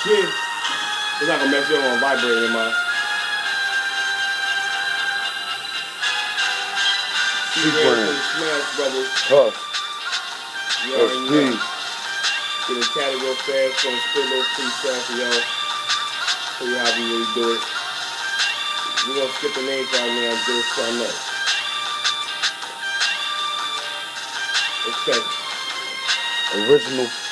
Shit. It's not gonna mess you up on vibrating, man. T-Brand. Smash Brothers. Husk. You already know. SP. Get a category fast, gonna spit those freestyle for y'all. Show you how we really do it. We're gonna skip the names right now and do something else. Okay, Original.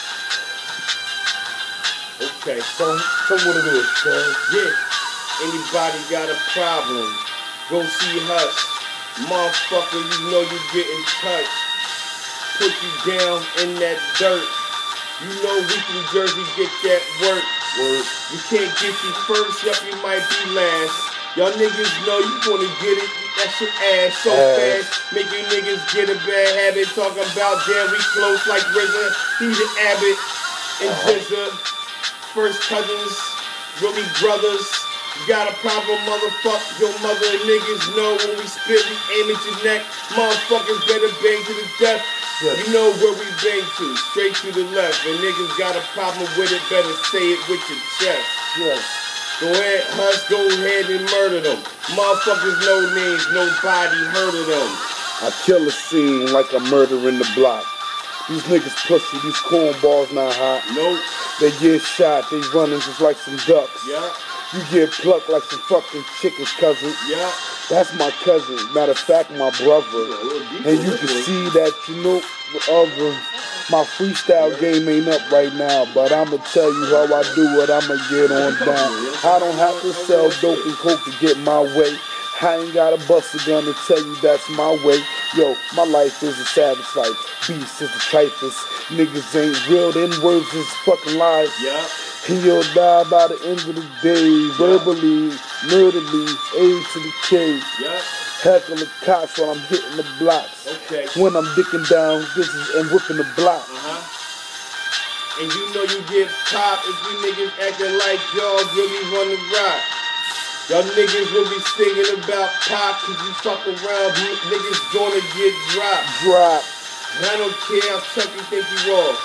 Okay. Tell me what it is, cuz. Yeah. Anybody got a problem? Go see Husk. Motherfucker, you know you getting touched. Put you down in that dirt. You know we from Jersey get that work. Word. We can't get you first, yup, you might be last. Y'all niggas know you gonna get it, that shit ass so Ass. fast. Make you niggas get a bad habit. Talking about damn, we close like RZA, he the Abbott, and uh-huh. Jizza. First cousins, really brothers. You got a problem, motherfucker. Your mother and niggas know when we spit, we aim at your neck. Motherfuckers better bang to the death. You know where we bang to, straight to the left. And niggas got a problem with it, better say it with your chest. Yes. Go ahead, Husk, go ahead and murder them. Motherfuckers, no names, nobody heard of them. I kill a scene like a murder in the block. These niggas pussy, these cornballs not hot. Nope, They get shot, they running just like some ducks. yeah, You get plucked like some fucking chickens, cousin. yeah. That's my cousin. Matter of fact, my brother. And you can see that, you know, other. My freestyle game ain't up right now, but I'ma tell you how I do it. I'ma get on down. I don't have to sell dope and coke to get my way. I ain't got a bust a gun to tell you that's my way. Yo, my life is a savage life. Beast is the typhus. Niggas ain't real, them words is fucking lies. Yeah, And you'll die by the end of the day. Verbally, murderly, A to the K. yeah, Heckle the cops while I'm hitting the blocks. okay. When I'm dicking down bitches and whipping the block. Uh-huh. And you know you get popped if you niggas acting like y'all really the rock. Y'all niggas will be singing about pop cause you fuck around, niggas gonna get dropped. Drop. And I don't care how tough you think you are.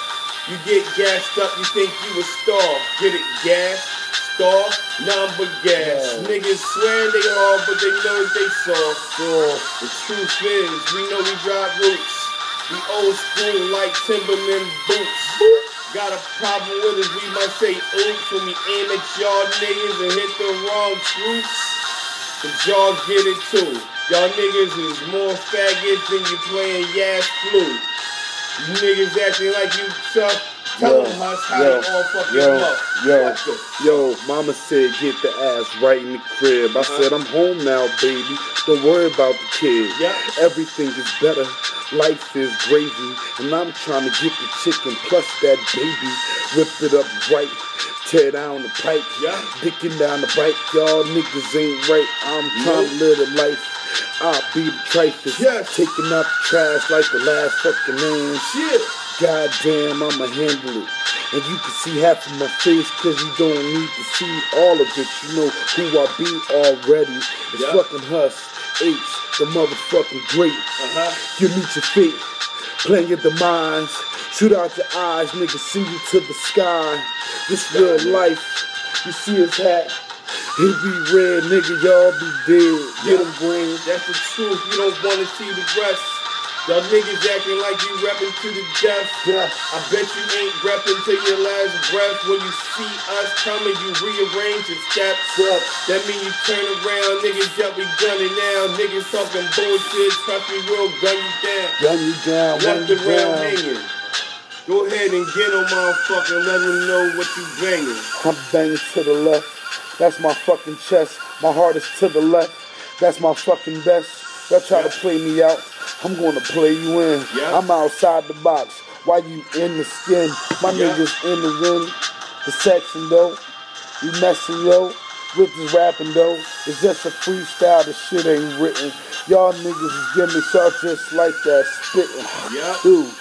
You get gassed up, you think you a star. Get it, gas, star, number gas. Yeah. Niggas swear they are, but they know they soft. So, The truth is, we know we drive roots. We old school like Timberland boots. Got a problem with us, we must say oops when we aim at y'all niggas and hit the wrong troops. But y'all get it too. Y'all niggas is more faggots than you playing Yas Flute. You niggas acting like you tough. Yo, yo, they all fucking yo, yo, yo, mama said get the ass right in the crib. I Uh-huh. said I'm home now, baby. Don't worry about the kid. Yeah. Everything is better. Life is gravy. And I'm trying to get the chicken plus that baby. Whip it up right. Tear down the pipe. Yeah. Dicking down the bike. Y'all niggas ain't right. I'm trying to live the life. I'll be the trifest. Yes. Taking out the trash like the last fucking man. Shit. Goddamn, I'ma handle it. And you can see half of my face cause you don't need to see all of it. You know who I be already. It's Yeah. fucking Husk, H, the motherfucking great. Uh-huh. You meet your fate, playing your demise. Shoot out your eyes, nigga, send you to the sky. This real life, you see his hat. He be red, nigga, y'all be dead. Get him green. That's the truth. You don't want to see the rest. Y'all niggas acting like you reppin' to the death. Yeah. I bet you ain't reppin' to your last breath. When you see us coming, you rearrange your steps. Yep. That mean you turn around, niggas jump be gunning now. Niggas talking bullshit, trust me, we'll gun you down. Gun you down, Left you around down. hanging. Go ahead and get on motherfucker, let them know what you banging. I'm banging to the left. That's my fucking chest. My heart is to the left. That's my fucking best. Y'all try to play me out. I'm gonna play you in. Yeah. I'm outside the box. Why you in the skin? My Yeah. niggas in the ring. The section though. We messing yo. With this rapping though. It's just a freestyle. The shit ain't written. Y'all niggas is giving me shots just like that spitting. Yeah. Dude,